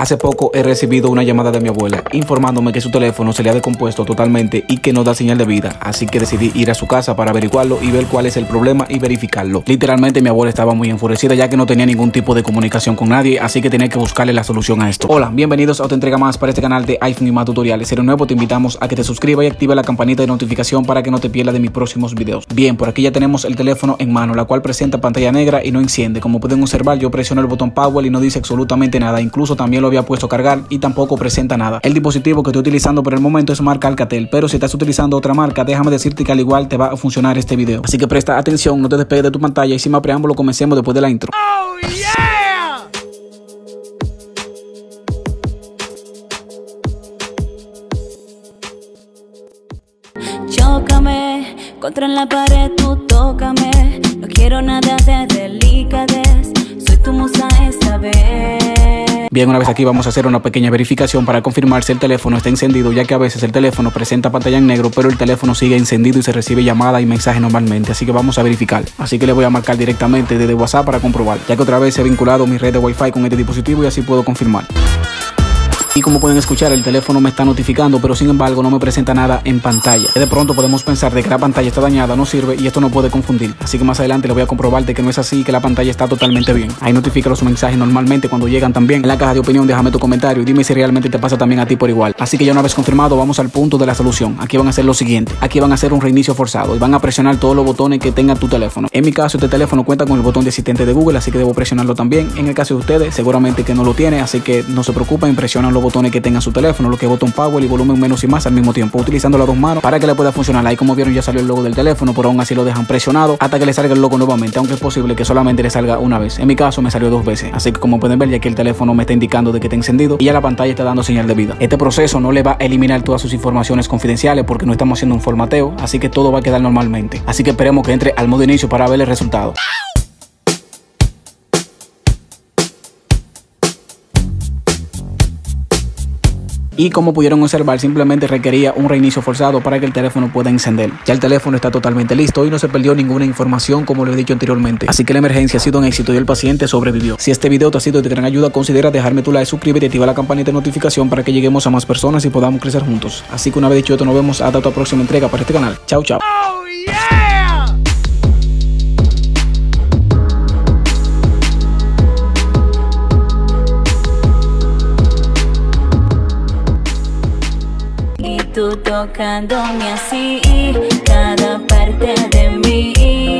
Hace poco he recibido una llamada de mi abuela informándome que su teléfono se le ha descompuesto totalmente y que no da señal de vida, así que decidí ir a su casa para averiguarlo y ver cuál es el problema y verificarlo. Literalmente mi abuela estaba muy enfurecida ya que no tenía ningún tipo de comunicación con nadie, así que tenía que buscarle la solución a esto. Hola, bienvenidos a otra entrega más para este canal de iPhone y más tutoriales. Si eres nuevo te invitamos a que te suscribas y active la campanita de notificación para que no te pierdas de mis próximos videos. Bien, por aquí ya tenemos el teléfono en mano, la cual presenta pantalla negra y no enciende. Como pueden observar, yo presiono el botón Power y no dice absolutamente nada. Incluso también lo había puesto a cargar y tampoco presenta nada. El dispositivo que estoy utilizando por el momento es marca Alcatel, pero si estás utilizando otra marca, déjame decirte que al igual te va a funcionar este video. Así que presta atención, no te despegues de tu pantalla y sin más preámbulo comencemos después de la intro. Chócame contra la pared, tú tócame. No quiero nada de delicadez. Bien, una vez aquí vamos a hacer una pequeña verificación para confirmar si el teléfono está encendido, ya que a veces el teléfono presenta pantalla en negro, pero el teléfono sigue encendido y se recibe llamada y mensaje normalmente, así que vamos a verificar. Así que le voy a marcar directamente desde WhatsApp para comprobar, ya que otra vez he vinculado mi red de Wi-Fi con este dispositivo y así puedo confirmar. Y como pueden escuchar, el teléfono me está notificando, pero sin embargo no me presenta nada en pantalla. De pronto podemos pensar de que la pantalla está dañada, no sirve y esto no puede confundir. Así que más adelante le voy a comprobar de que no es así que la pantalla está totalmente bien. Ahí notifica los mensajes normalmente cuando llegan también. En la caja de opinión déjame tu comentario y dime si realmente te pasa también a ti por igual. Así que ya una vez confirmado, vamos al punto de la solución. Aquí van a hacer lo siguiente. Aquí van a hacer un reinicio forzado y van a presionar todos los botones que tenga tu teléfono. En mi caso, este teléfono cuenta con el botón de asistente de Google, así que debo presionarlo también. En el caso de ustedes, seguramente que no lo tiene, así que no se preocupen, presionan botones que tengan su teléfono teléfono, lo que es botón power y volumen menos y más al mismo tiempo, utilizando las dos manos para que le pueda funcionar. Ahí como vieron ya salió el logo del teléfono, pero aún así lo dejan presionado hasta que le salga el logo nuevamente, aunque es posible que solamente le salga una vez. En mi caso me salió dos veces, así que como pueden ver ya que el teléfono me está indicando de que está encendido y ya la pantalla está dando señal de vida. Este proceso no le va a eliminar todas sus informaciones confidenciales porque no estamos haciendo un formateo, así que todo va a quedar normalmente. Así que esperemos que entre al modo inicio para ver el resultado. Y como pudieron observar simplemente requería un reinicio forzado para que el teléfono pueda encender. Ya el teléfono está totalmente listo y no se perdió ninguna información como lo he dicho anteriormente. Así que la emergencia ha sido un éxito y el paciente sobrevivió. Si este video te ha sido de gran ayuda, considera dejarme tu like, suscríbete y activa la campanita de notificación para que lleguemos a más personas y podamos crecer juntos. Así que una vez dicho esto, nos vemos hasta otra próxima entrega para este canal. Chao, chao. Tú tocándome así, cada parte de mí